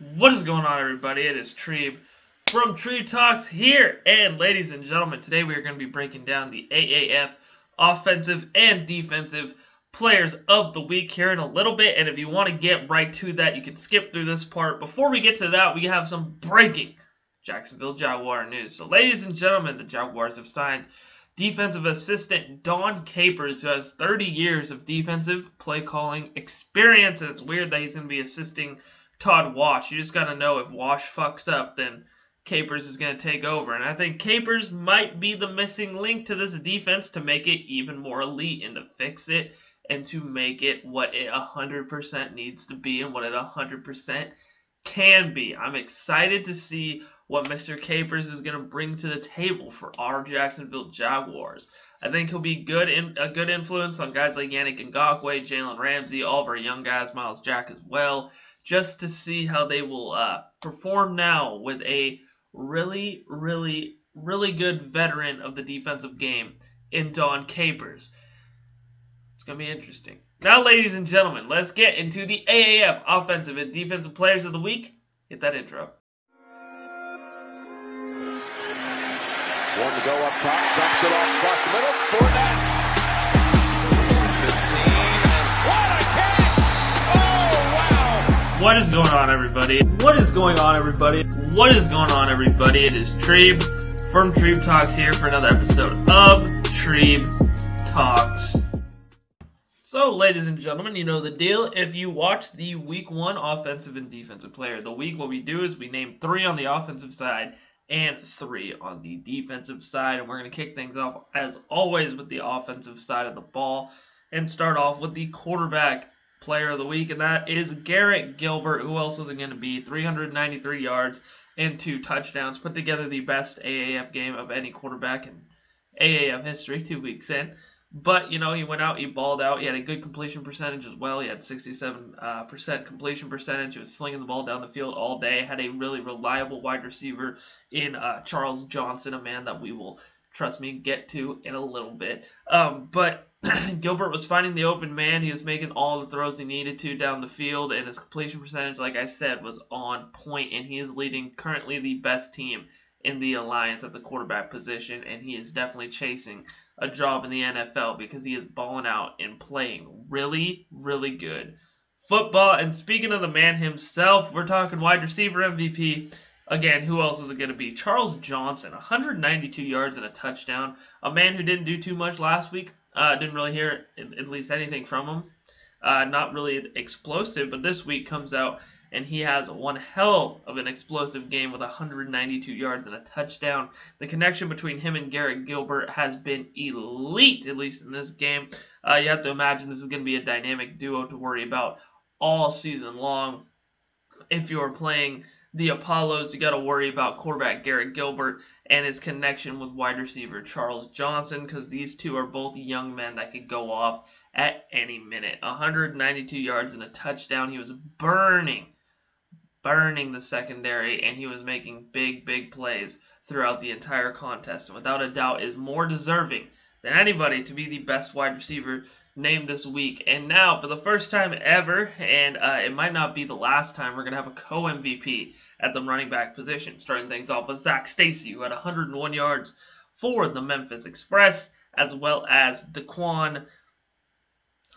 What is going on, everybody? It is Treeb from Treeb Talks here. And, ladies and gentlemen, today we are going to be breaking down the AAF offensive and defensive players of the week here in a little bit. And if you want to get right to that, you can skip through this part. Before we get to that, we have some breaking Jacksonville Jaguar news. So, ladies and gentlemen, the Jaguars have signed defensive assistant Don Capers, who has 30 years of defensive play calling experience. And it's weird that he's going to be assisting Todd Wash. You just got to know if Wash fucks up, then Capers is going to take over. And I think Capers might be the missing link to this defense to make it even more elite and to fix it and to make it what it 100% needs to be and what it 100% can be. I'm excited to see what Mr. Capers is going to bring to the table for our Jacksonville Jaguars. I think he'll be good in, a good influence on guys like Yannick Ngakoue, Jalen Ramsey, all of our young guys, Myles Jack as well, just to see how they will uh, perform now with a really, really, really good veteran of the defensive game in Don Capers. It's going to be interesting. Now, ladies and gentlemen, let's get into the AAF offensive and defensive players of the week. Hit that intro. One to go up top, dumps it off across the middle. Fournette. What is going on, everybody? What is going on, everybody? What is going on, everybody? It is Treeb from Treeb Talks here for another episode of Treeb Talks. So, ladies and gentlemen, you know the deal. If you watch the week one offensive and defensive player the week, what we do is we name three on the offensive side and three on the defensive side. And we're going to kick things off, as always, with the offensive side of the ball and start off with the quarterback player of the week, and that is Garrett Gilbert. Who else is it going to be? 393 yards and two touchdowns. Put together the best AAF game of any quarterback in AAF history two weeks in. But, you know, he went out, he balled out. He had a good completion percentage as well. He had 67 uh, percent completion percentage. He was slinging the ball down the field all day. Had a really reliable wide receiver in uh, Charles Johnson, a man that we will, trust me, get to in a little bit. Um, but Gilbert was finding the open man. He was making all the throws he needed to down the field, and his completion percentage, like I said, was on point, and he is leading currently the best team in the alliance at the quarterback position, and he is definitely chasing a job in the NFL because he is balling out and playing really, really good football. And speaking of the man himself, we're talking wide receiver MVP. Again, who else is it going to be? Charles Johnson, 192 yards and a touchdown. A man who didn't do too much last week. Uh, didn't really hear at least anything from him. Uh, not really explosive, but this week comes out and he has one hell of an explosive game with 192 yards and a touchdown. The connection between him and Garrett Gilbert has been elite, at least in this game. Uh, you have to imagine this is going to be a dynamic duo to worry about all season long. If you're playing the Apollos, you got to worry about quarterback Garrett Gilbert and his connection with wide receiver Charles Johnson because these two are both young men that could go off at any minute. 192 yards and a touchdown. He was burning burning the secondary, and he was making big, big plays throughout the entire contest, and without a doubt is more deserving than anybody to be the best wide receiver named this week. And now, for the first time ever, and uh, it might not be the last time, we're going to have a co MVP at the running back position, starting things off with Zac Stacy, who had 101 yards for the Memphis Express, as well as Daquan,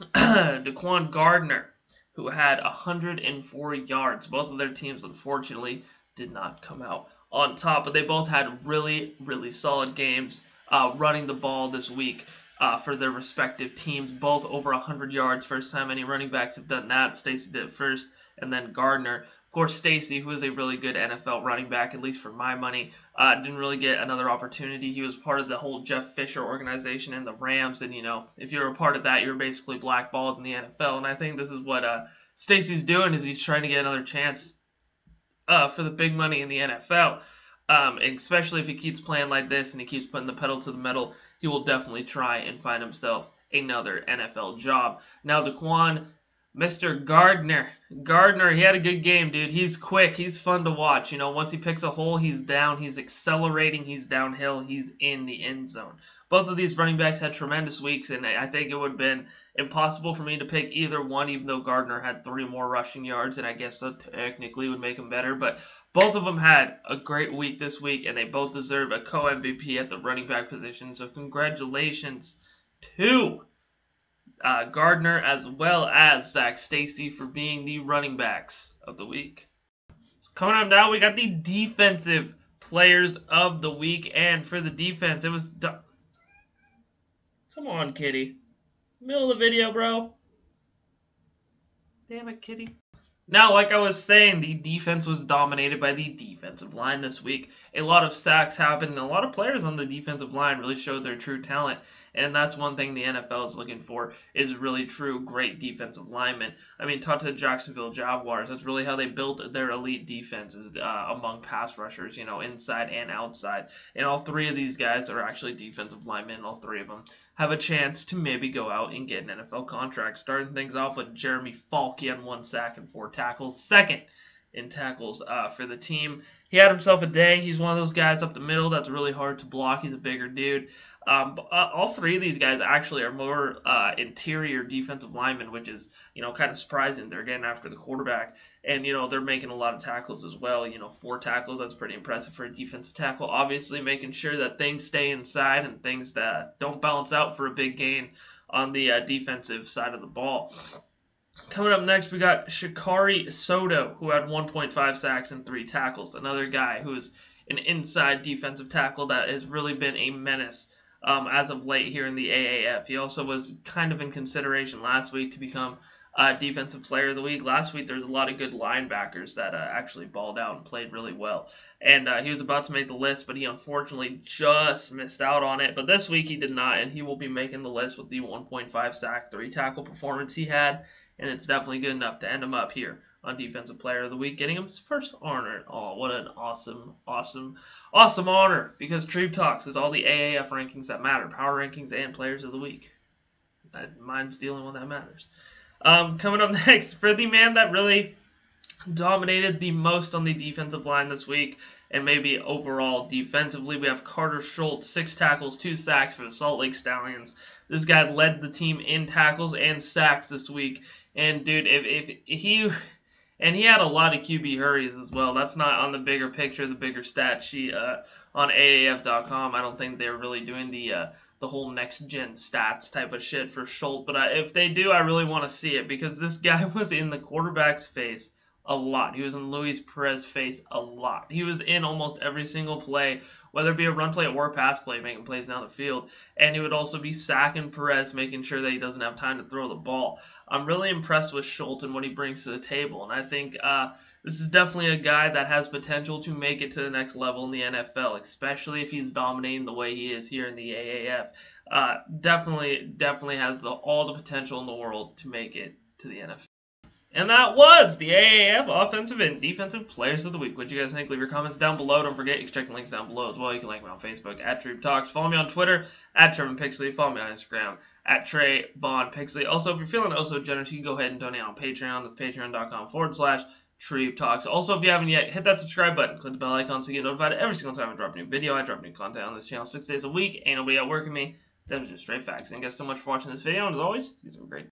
Daquan Gardner who had 104 yards. Both of their teams, unfortunately, did not come out on top, but they both had really, really solid games uh, running the ball this week uh, for their respective teams. Both over 100 yards. First time any running backs have done that. Stacy did it first, and then Gardner. Of course, Stacy, who is a really good NFL running back, at least for my money, uh, didn't really get another opportunity. He was part of the whole Jeff Fisher organization and the Rams, and you know, if you're a part of that, you're basically blackballed in the NFL. And I think this is what uh, Stacy's doing is he's trying to get another chance uh, for the big money in the NFL. Um, especially if he keeps playing like this and he keeps putting the pedal to the metal, he will definitely try and find himself another NFL job. Now, Daquan Mr. Gardner. Gardner, he had a good game, dude. He's quick. He's fun to watch. You know, once he picks a hole, he's down. He's accelerating. He's downhill. He's in the end zone. Both of these running backs had tremendous weeks, and I think it would have been impossible for me to pick either one, even though Gardner had three more rushing yards, and I guess that technically would make him better. But both of them had a great week this week, and they both deserve a co MVP at the running back position. So, congratulations to uh, Gardner as well as Zac Stacy for being the running backs of the week. Coming up now, we got the defensive players of the week, and for the defense, it was. Do- Come on, Kitty. Middle of the video, bro. Damn it, Kitty. Now, like I was saying, the defense was dominated by the defensive line this week. A lot of sacks happened, and a lot of players on the defensive line really showed their true talent. And that's one thing the NFL is looking for is really true great defensive linemen. I mean, talk to the Jacksonville Jaguars. That's really how they built their elite defenses uh, among pass rushers, you know, inside and outside. And all three of these guys are actually defensive linemen. All three of them have a chance to maybe go out and get an NFL contract. Starting things off with Jeremy Faulk. He had one sack and four tackles. Second in tackles uh, for the team. He had himself a day. He's one of those guys up the middle that's really hard to block. He's a bigger dude. Um, uh, all three of these guys actually are more uh, interior defensive linemen, which is you know kind of surprising. They're getting after the quarterback, and you know they're making a lot of tackles as well. You know, four tackles that's pretty impressive for a defensive tackle. Obviously, making sure that things stay inside and things that don't bounce out for a big gain on the uh, defensive side of the ball. Coming up next, we got Shakir Soto, who had 1.5 sacks and three tackles. Another guy who's an inside defensive tackle that has really been a menace um, as of late here in the AAF. He also was kind of in consideration last week to become uh, defensive player of the week. Last week, there's a lot of good linebackers that uh, actually balled out and played really well. And uh, he was about to make the list, but he unfortunately just missed out on it. But this week, he did not, and he will be making the list with the 1.5 sack, three tackle performance he had. And it's definitely good enough to end him up here on Defensive Player of the Week, getting him his first honor. Oh, what an awesome, awesome, awesome honor! Because Treeb Talks is all the AAF rankings that matter, power rankings and Players of the Week. I mind stealing when that matters. Um, coming up next, for the man that really dominated the most on the defensive line this week, and maybe overall defensively, we have Karter Schultz, six tackles, two sacks for the Salt Lake Stallions. This guy led the team in tackles and sacks this week. And dude, if, if he and he had a lot of QB hurries as well. That's not on the bigger picture, the bigger stat sheet uh, on AAF.com. I don't think they're really doing the uh, the whole next gen stats type of shit for Schultz. But I, if they do, I really want to see it because this guy was in the quarterback's face a lot. He was in Luis Perez's face a lot. He was in almost every single play, whether it be a run play or a pass play, making plays down the field. And he would also be sacking Perez, making sure that he doesn't have time to throw the ball. I'm really impressed with Schultz and what he brings to the table. And I think uh, this is definitely a guy that has potential to make it to the next level in the NFL, especially if he's dominating the way he is here in the AAF. Uh, definitely, definitely has the, all the potential in the world to make it to the NFL. And that was the AAF Offensive and Defensive Players of the Week. What you guys think? Leave your comments down below. Don't forget, you can check the links down below as well. You can like me on Facebook at Treeb Talks. Follow me on Twitter at Trevan Pixley. Follow me on Instagram at Trey Vaughn Pixley. Also, if you're feeling oh so generous, you can go ahead and donate on Patreon. That's patreon.com forward slash Treeb Talks. Also, if you haven't yet, hit that subscribe button. Click the bell icon so you get notified every single time I drop a new video. I drop new content on this channel six days a week. Ain't nobody out working me. Was just straight facts. Thank you guys so much for watching this video. And as always, these are great.